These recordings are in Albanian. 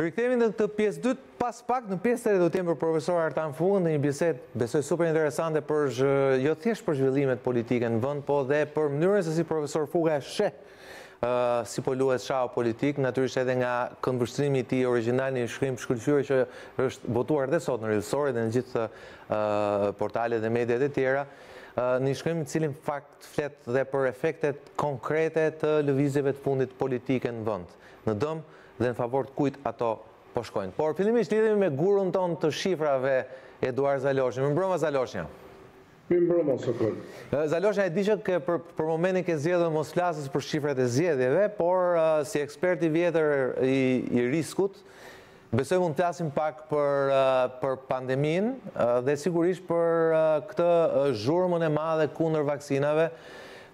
Rikthehemi në këtë pjesë dytë, pas pak në pjesë tre do të jemi me profesor Artan Fugën në një bisedë besoj super interesante për jo thjesht për zhvillimet politike në vend, po dhe për mënyrën se si profesor Fuga e sheh si po luhet shau politik, natyrisht edhe nga këndvështrimi i tij origjinal në një shkrim të shkëlqyer që është botuar dhe sot në rilësore dhe në gjithë portalet dhe mediat e tjera, një shkrim i cili në fakt të flet dhe për efektet konkrete të lëvizjeve të fundit politike në vend, në dëm dhe në favor të kujt ato po shkojnë. Por fillimisht lidhemi me gurun tonë të shifrave, Eduard Zaloshnja. Mirëmbrëma Zaloshnja. Mirëmbrëma Sokol. Zaloshnja, e di që ke për për momentin ke zgjedhur të mos flasësh për shifrat e zgjedhjeve, por si ekspert i vjetër i i riskut, Besoj mund të flasim pak për për pandeminë dhe sigurisht për këtë zhurmën e madhe kundër vaksinave,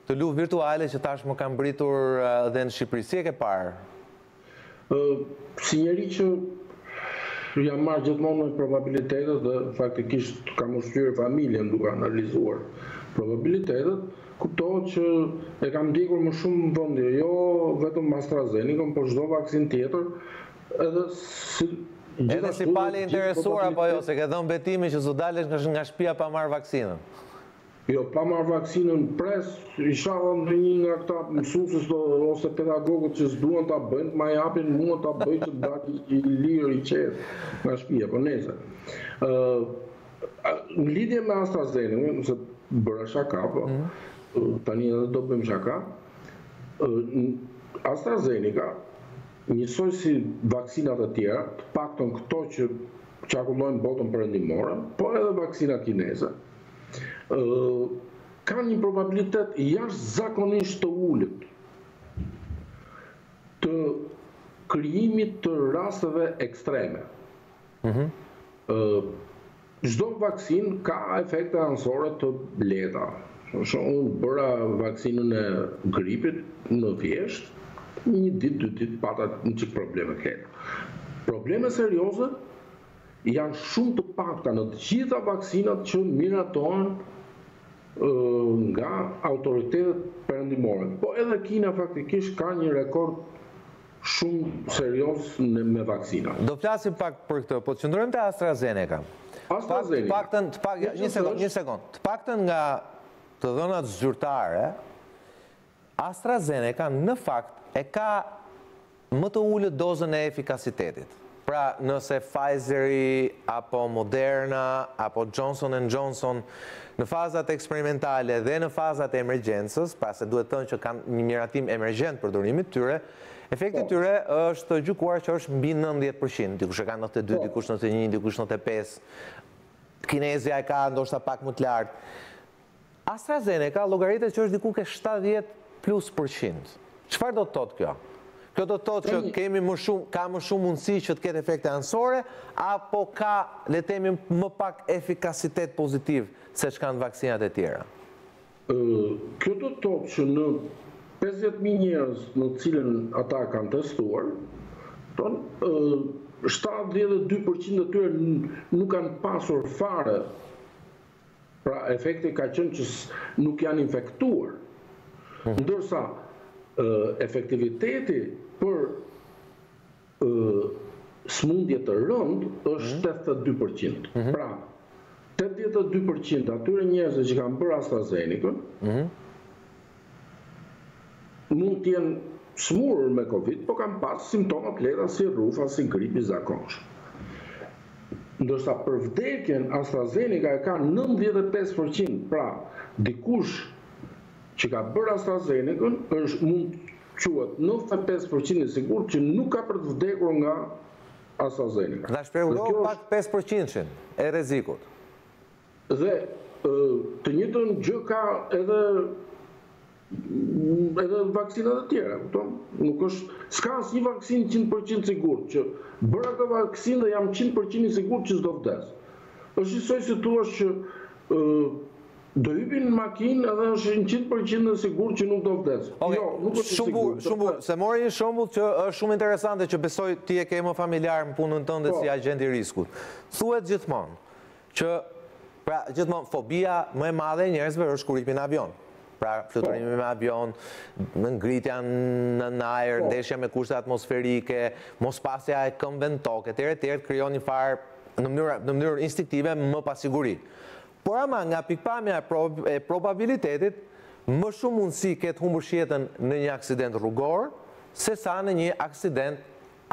këtë luftë virtuale që tashmë ka mbërritur dhe në Shqipëri. Si e ke parë? Ë si njeri që jam marrë gjithmonë me probabilitetet dhe faktikisht kam ushqyer familjen duke analizuar probabilitetet, kuptohet që e kam ndjekur me shumë vëmendje jo vetëm AstraZeneca-n, por çdo vaksinë tjetër Edhe si Edhe si palë e interesuar apo jo, se ke dhënë betimin që s'do dalësh nga shtëpia pa marrë vaksinën. Jo, pa marrë vaksinën pres, ishalla ndonjë nga këta mësuesit do ose pedagogët që s'duan ta bëjnë, të ma japin mua ta bëj që të dal i lirë i qetë nga shtëpia, po nejse. Ë në lidhje me AstraZeneca, nejse bëra shaka, po tani edhe do bëjmë shaka. Ë AstraZeneca Njësoj si vaksinat e tjera, të paktën këto që qarkullojnë në botën perëndimore, por edhe vaksinat kineze, kanë një probabilitet jashtëzakonisht të ulët të krijimit të rasteve ekstreme. Çdo vaksinë ka efekte anësore të lehta. Unë bëra vaksinën e gripit në vjeshtë, një ditë dy ditë pata një çik probleme të lehta. Probleme serioze janë shumë të pakta në të gjitha vaksinat që miratohen nga autoritetet perëndimore. Po edhe Kina faktikisht ka një rekord shumë serioz me vaksina. Do flasim pak për këtë, po të qëndrojmë te AstraZeneca. AstraZeneca. Të paktën, të paktën, një sekond, një sekond. Të paktën nga të dhënat zyrtare, AstraZeneca në fakt e ka më të ulët dozën e efikasitetit. Pra, nëse Pfizeri, apo Moderna, apo Johnson and Johnson, në fazat eksperimentale dhe në fazat e emergjencës, pra se duhet thënë që kanë një miratim emergjent përdorimi të tyre, efekti i tyre është gjykuar që është mbi nëntëdhjetë për qind, dikush e ka nëntëdhjetë e dy, dikush nëntëdhjetë e një, dikush nëntëdhjetë e pesë, kinezja e ka ndoshta pak më të lartë. AstraZeneca llogaritet që është diku ke shtatëdhjetë plus për qind. Çfarë do të thotë kjo? Kjo do të thotë që kemi më shumë, ka më shumë mundësi që të ketë efekte anësore, apo ka, le të themi, më pak efikasitet pozitiv seç kanë vaksinat e tjera? Kjo do të thotë që në pesëdhjetë mijë njerëz në të cilën ata kanë testuar, thonë, shtatëdhjetë e dy për qind e tyre nuk kanë pasur fare Pra efekti ka qenë që nuk janë infektuar. Mhm. Ndërsa efektiviteti për sëmundje të rëndë është 82%. Mhm. Mhm. Pra 82% e atyre njerëzve që kanë bërë AstraZeneca-n, mund të jenë sëmurur me Covid, po kanë pas simptoma të lehta si rrufa, si grip i zakonshëm. Ndërsa për vdekjen AstraZeneca e ka nëntëdhjetë e pesë për qind, pra dikush që ka bërë AstraZeneca-n është mund të quhet nëntëdhjetë e pesë për qind i sigurt që nuk ka për të vdekur nga AstraZeneca. Na shpjego pak pesë për qindshin e rrezikut. Dhe të njëjtën gjë ka edhe edhe vaksinat e tjera, kupton? Nuk është, s'ka asnjë vaksinë 100% sigurt që bëra këtë vaksinë dhe jam 100% i sigurt që s'do vdes. Është njësoj si të thuash që ë do hipim në makinë edhe është 100% e sigurt që nuk do vdes. Okay. Jo, nuk është shumë bukur, shumë bukur. Se mori një shembull që është shumë interesante që besoj ti e ke më familjar në punën tënde po. si agjent i riskut. Thuhet gjithmonë Që, pra, gjithmonë fobia më e madhe e njerëzve është kur ikim në avion. Pra, fluturimi me avion, ngritja në në ajër, po. ndeshja me kushte atmosferike, mos pasja e këmbëve në tokë, etj, etj, krijon një farë në mënyrë në mënyrë instinktive më pasiguri. Por ama nga pikëpamja e probabilitetit, më shumë mundësi ke të humbësh jetën në një aksident rrugor, se sa në një aksident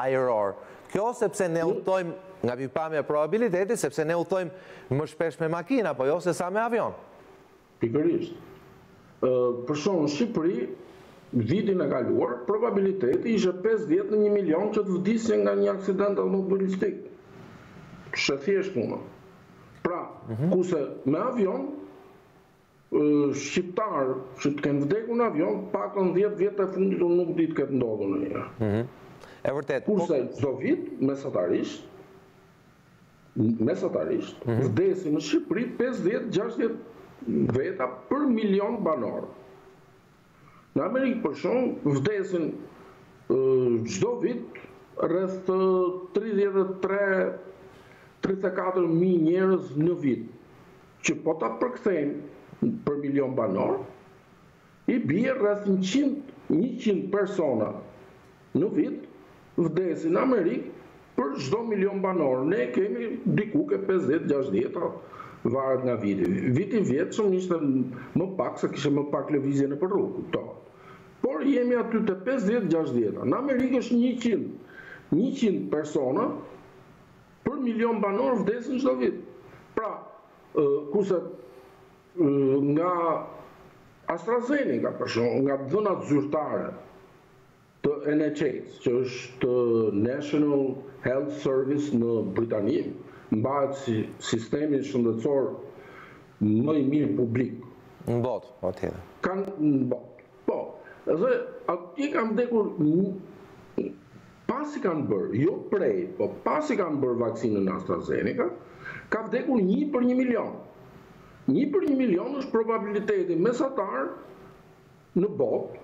ajror. Kjo sepse ne udhëtojmë nga pikëpamja e probabilitetit, sepse ne udhëtojmë më shpesh me makinë, apo jo, sesa me avion. Pikërisht. Për shembull, në Shqipëri, vitin e kaluar, probabiliteti ishte pesëdhjetë në një milion që të vdisje nga një aksident automobilistik. Është e thjeshtë puna. Pra, kurse me avion, shqiptarë që të kenë vdekur në avion, të paktën dhjetë vjet e fundit unë nuk di të ketë ndodhur ndonjëherë. Mhm. E vërtetë. Po- Kurse çdo vit mesatarisht mesatarisht mhm. vdesin në Shqipëri 50-60 veta për milion banorë. Në Amerikë për shembull vdesin çdo vit rreth tridhjetë e tre, tridhjetë e katër mijë njerëz në vit, që po ta përkthejmë për milion banorë, i bie rreth njëqind, njëqind persona në vit vdesin në Amerikë për çdo milion banorë. Ne kemi diku te pesëdhjetë, gjashtëdhjetë, varet nga viti. Viti i vjetshëm ishte më pak se kishte më pak lëvizje nëpër rrugë, kuptohet. Por jemi aty te pesëdhjetë, gjashtëdhjetë. Në Amerikë është njëqind, njëqind persona për milion banorë vdesin çdo vit. Pra, kurse nga AstraZeneca për shembull, nga dhënat zyrtare të NHS, që është National Health Service në Britani, mbahet si sistemi shëndetësor më i mirë publik. Në botë, patjetër. Kanë në botë. Po, dhe atje kanë vdekur pasi kanë bërë, jo prej, po pasi kanë bërë vaksinën AstraZeneca, ka vdekur një për një milion. Një për një milion është probabiliteti mesatar në botë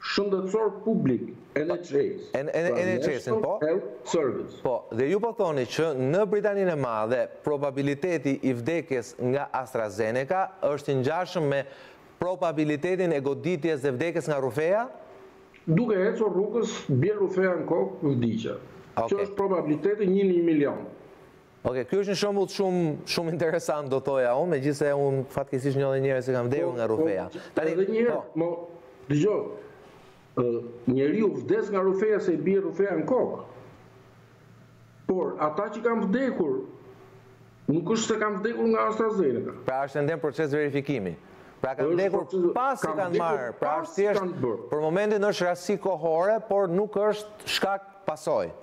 shëndetësor publik, NHS, pra National Health Service. Po, dhe ju po thoni që në Britaninë e Madhe probabiliteti i vdekjes nga AstraZeneca është i ngjashëm me probabilitetin e goditjes dhe vdekjes nga rrufeja? Duke ecur rrugës, bie rrufeja në kokë, vdiqe. Kjo është probabiliteti një në një milion. Okej, ky është një shembull shumë shumë interesant do thoja unë, megjithëse unë fatkeqësisht njoh edhe njerëz që kanë vdekur po, nga po, rrufeja. Tani edhe një herë, po. dëgjoj. Njeriu vdes nga rrufeja se i bie rrufeja në kokë. Por ata që kanë vdekur nuk është se kanë vdekur nga AstraZeneca. Pra është ende proces verifikimi. Pra kanë vdekur pasi kanë marrë, pra është thjesht për momentin është rastësi kohore, por nuk është shkak pasojë.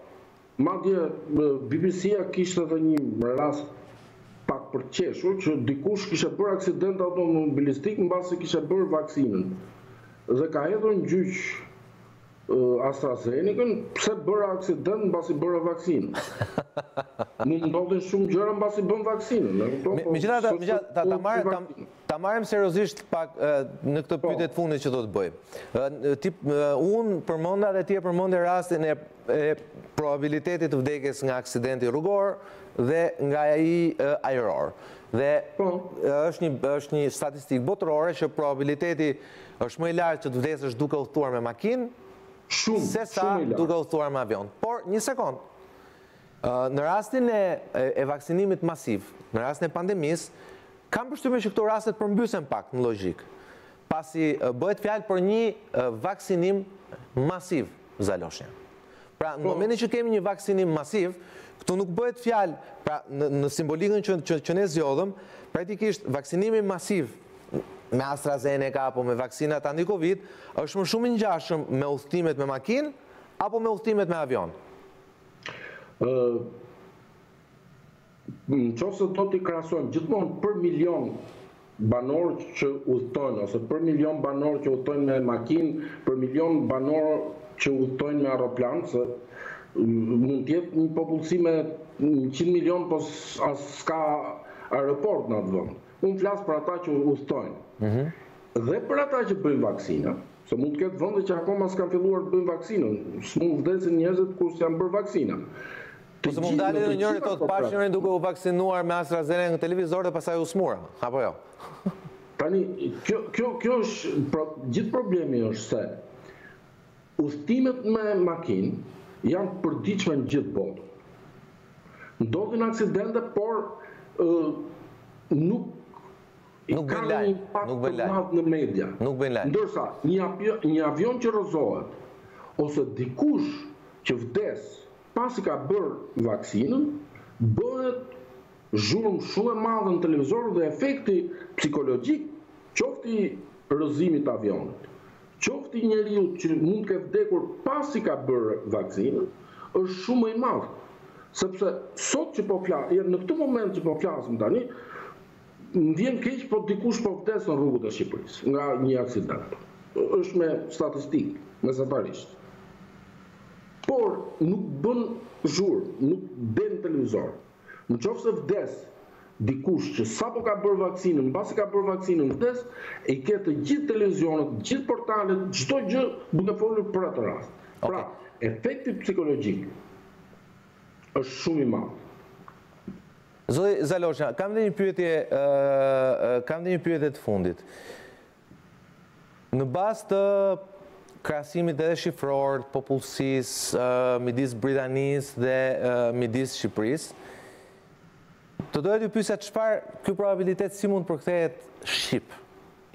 Madje BBC-ja kishte edhe një rast pak për të qeshur që dikush kishte bërë aksident automobilistik mbasi kishte bërë vaksinën dhe ka hedhur në gjyq AstraZeneca-n pse bëra aksident mbasi bëra vaksinën. Mund ndodhin shumë gjëra mbasi bën vaksinën, e kupton? Po, Megjithatë, megjithatë ta ta marr ta Ta marrim seriozisht pak në këtë pyetje të fundit që do të bëjmë. Ti unë përmenda dhe ti e përmende rastin e probabilitetit të vdekjes nga aksidenti rrugor dhe nga ai ajror. Dhe po. është një është një statistikë botërore që probabiliteti është më i lartë që të vdesësh duke udhëtuar me makinë shumë, shumë i lartë. Sesa duke udhëtuar me avion. Por një sekond. Në rastin e e vaksinimit masiv, në rastin e pandemisë, kam përshtypjen që këto raste përmbysen pak në logjikë, pasi bëhet fjalë për një vaksinim masiv, Zaloshnja. Pra, në momentin që kemi një vaksinim masiv, këtu nuk bëhet fjalë, pra në në simbolikën që që që ne zgjodhëm, praktikisht vaksinimi masiv me AstraZeneca apo me vaksinat anti-Covid është më shumë i ngjashëm me udhëtimet me makinë apo me udhëtimet me avion. Në qoftë se do t'i krahasojmë gjithmonë për milion banorë që udhëtojnë ose për milion banorë që udhëtojnë me makinë, për milion banorë që udhëtojnë me aeroplan, se mund të jetë një popullsi me 100 milion, po as s'ka aeroport në atë vend. Unë flas për ata që udhëtojnë. Mhm. Dhe për ata që bëjnë vaksina, Se mund të ketë vende që akoma s'kanë filluar të bëjnë vaksinën, s'mund vdesin njerëzit kur s'janë bërë vaksina. Po se mund dali edhe njëri të thotë pashë njërin duke u vaksinuar me AstraZeneca në televizor dhe pastaj u smura, apo jo? Tani, kjo, kjo, kjo është, pra, gjithë problemi është se udhëtimet me makinë janë përditshme në gjithë botën. Ndodhin aksidente, por ë, nuk I kanë një impakt të madh në media. Ndërsa, një avion që rrëzohet ose dikush që vdes pasi ka bërë vaksinën, bëhet zhurmë shumë e madhe në televizor dhe efekti psikologjik, qoftë i rrëzimit të avionit, qoftë i njeriut që mund të ketë vdekur pasi ka bërë vaksinën, është shumë më i madh. Sepse sot që po flasim, në këtë moment që po flasim tani, Më vjen keq po dikush po vdes në rrugët e Shqipërisë nga një aksident. Është me statistikë mesatarisht. Por nuk bën zhurmë, nuk del në televizor. Në qoftë se vdes dikush që sapo ka bërë vaksinën, mbasi ka bërë vaksinën vdes, i ke të gjithë televizionet, të gjithë portalet, çdo gjë duke folur për atë rast. Pra, efekti psikologjik është shumë i madh. Zoti Zalosha, kam dhe një pyetje, kam dhe një pyetje të fundit. Në bazë të krahasimit edhe shifror të popullsisë midis Britanisë dhe midis Shqipërisë, do doja të pyesja çfarë ky probabilitet si mund të përkthehet shqip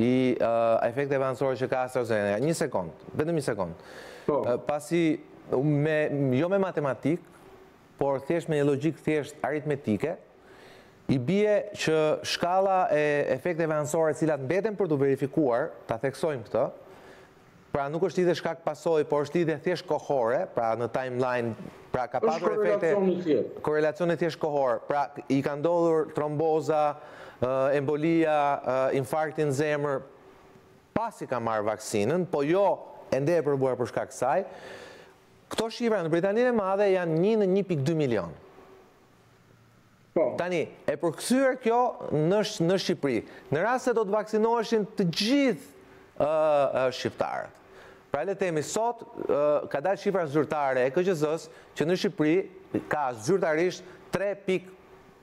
i efekteve anësore që ka AstraZeneca. Një sekond, vetëm një sekond. Po. Pasi jo me matematikë, por thjesht me një logjikë thjesht aritmetike, i bie që shkalla e efekteve anësore të cilat mbeten për t'u verifikuar, ta theksojmë këtë, pra nuk është lidhje shkak-pasojë, por është lidhje thjesht kohore, pra në timeline, pra ka patur efekte, korelacioni thjesht kohor, pra i ka ndodhur tromboza, embolia, infarkti në zemër, pasi ka marrë vaksinën, po jo ende e provuar për shkak të saj, Këto shifra në Britaninë e Madhe janë një në një pikë dy milionë. Po. Tani, e përkthyer kjo në Shqipëri, në rast se do të vaksinoheshin të gjithë shqiptarët. Pra le temi, sot ka dalë shifra zyrtare e KQZ-së që në Shqipëri ka zyrtarisht 3.4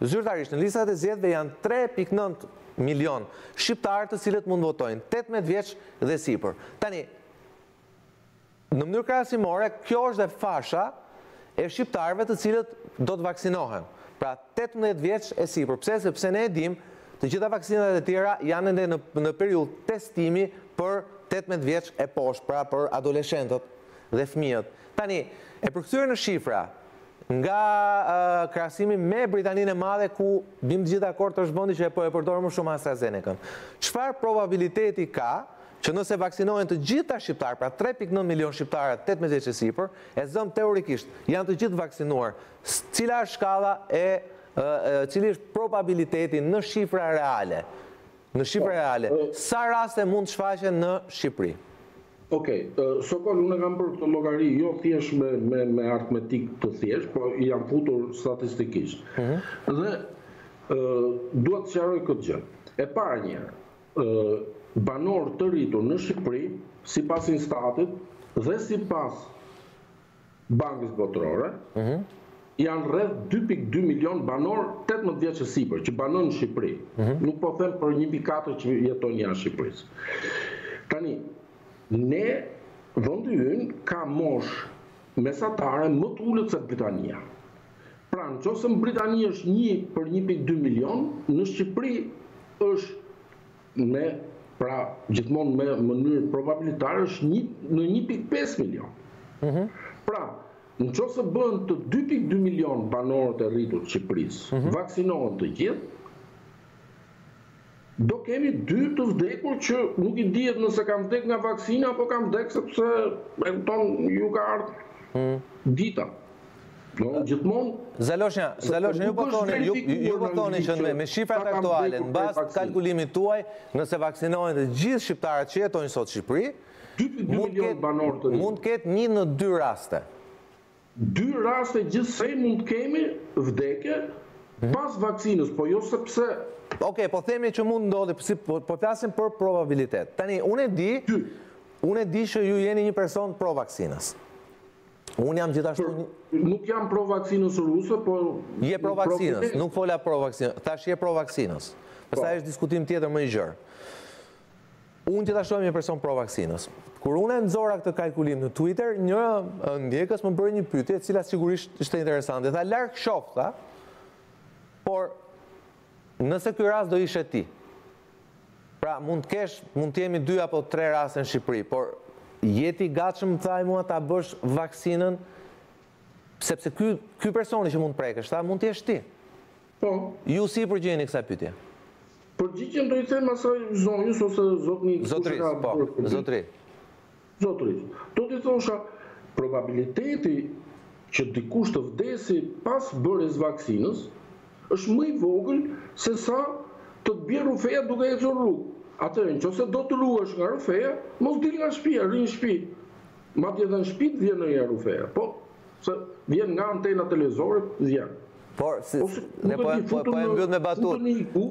Zyrtarisht në listat e zgjedhësve janë tre pikë nëntë milion shqiptarë të cilët mund të votojnë, tetëmbëdhjetë vjeç dhe sipër. Tani, në mënyrë krahasimore, kjo është dhe fasha e shqiptarëve të cilët do të vaksinohen, pra tetëmbëdhjetë vjeç e sipër. Pse? Sepse ne e dimë, të gjitha vaksinat e tjera janë ende në në periudhë testimi për tetëmbëdhjetë vjeç e poshtë, pra për adoleshentët dhe fëmijët. Tani, e përkthyer në shifra, Nga krahasimi me Britaninë e Madhe ku bim të gjithë dakord është vendi që po e përdor më shumë AstraZeneca-n. Çfarë probabiliteti ka që nëse vaksinohen të gjitha shqiptarët, pra tre pikë nëntë milionë shqiptarët tetëmbëdhjetë vjeç e sipër, e zëmë teorikisht, janë të gjithë vaksinuar, cila është shkalla e cili është probabiliteti në shifra reale Në shifra reale, sa raste mund të shfaqen në Shqipëri? Okej, Sokol, unë e kam bërë këtë llogari jo thjesht me, me, me aritmetikë të thjeshtë, po i jam futur statistikisht. Mhm. Dhe dua të sqaroj këtë gjë. E para një herë, banorë të rritur në Shqipëri, sipas Instatit dhe sipas Bankës Botërore, janë rreth dy pikë dy milionë banorë tetëmbëdhjetë vjeç e sipër që banojnë në Shqipëri. Nuk po them për një pikë katër që jetojnë jashtë Shqipërisë. Tani, ne vendi ynë ka moshë mesatare më të ulët se Britania. Pra, në qoftë se në Britani është një për një pikë dy milionë, në Shqipëri është ne pra gjithmonë me mënyrë probabilitare është një, në 1.5 milion. Mhm. Pra, në qoftë se bëhen të 2.2 milion banorët e rritur të Shqipërisë, mhm. vaksinohen të gjithë, do kemi dy të vdekur që nuk i dihet nëse kanë vdek nga vaksina apo kanë vdek sepse e kupton u ka ardhur mhm. dita. Do unë gjithmonë... Zaloshnja, Zaloshnja, ju po thoni, po ju po thoni që me, me shifrat aktuale, në bazë të kalkulimit tuaj, nëse vaksinohen të gjithë shqiptarët që jetojnë sot në Shqipëri, mund të ketë një deri dy raste. Dy raste gjithsej mund të kemi vdekje mhm. pas vaksinës, po jo sepse Ok, po themi që mund të ndodhi, si, po, po flasim për probabilitet. Tani, unë e di, unë e di që ju jeni një person pro vaksinës. Unë jam gjithashtu një... Nuk jam pro vaksinës ruse, por... Je pro vaksinës, nuk fola pro vaksinës. Thashë je pro vaksinës. Po, po. Se është diskutim tjetër më i gjërë. Unë gjithashtu jam një person pro vaksinës. Kur unë e nxora këtë kalkulim në Twitter, një ndjekës më bëri një pyetje, e cila sigurisht ishte interesante. Tha, larg qoftë, tha, por nëse ky rast do ishe ti, Pra, mund të kesh, mund të jemi dy apo tre raste në Shqipëri, por je ti i gatshëm, më tha ai mua, ta bësh vaksinën? Sepse ky, ky personi që mund të preket, tha, mund të jesh ti. Po. Ju si i përgjigjeni kësaj pyetje? Përgjigjen do t'i them asaj zonjës ose zotëri kush e ka po, bërë. Zotëri. Zotëri, do t'i thosha, probabiliteti që dikush të vdesi pas bërjes së vaksinës është më i vogël se sa të të bjerrë rrufeja duke ecur në rrugë. Atëherë, në qoftë se do të ruhesh nga rrufeja, mos dil nga shtëpia, rri në shtëpi. Madje edhe në shtëpi të vjen ndonjëherë rrufeja. Po, Se vjen nga antena e televizorit, vjen. Por, si, po, ne po, po, po e mbyll me batutë. Po,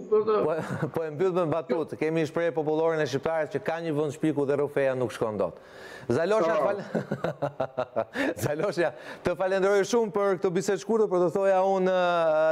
po e mbyll me batutë. Kemi një shprehje popullore ne shqiptarët që ka një vend specifik ku edhe rrufeja nuk shkon dot. Zaloshnja, fal... Zaloshnja, të falenderoj shumë për këtë bisedë të shkurtër, por të thoja unë,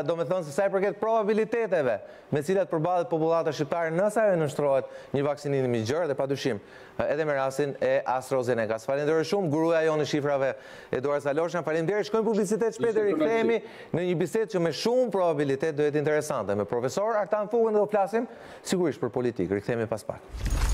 domethënëse sa i përket probabiliteteve me të cilat përballet popullata shqiptare nëse ajo i nënshtrohet një vaksinimi të gjerë dhe padyshim Edhe me rastin e AstraZeneca-s. Falenderoj shumë, guruja jonë e shifrave, Eduard Zaloshnja. Faleminderit, shkojmë në publicitet, shpejt dhe rikthehemi në një bisedë që me shumë probabilitet do jetë interesante. Me profesor Artan Fugën do të flasim sigurisht për politikë. Rikthehemi pas pak.